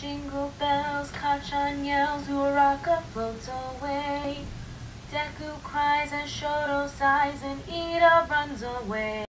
Jingle bells, Kachan yells, Uraka floats away. Deku cries and Shoto sighs and Ida runs away.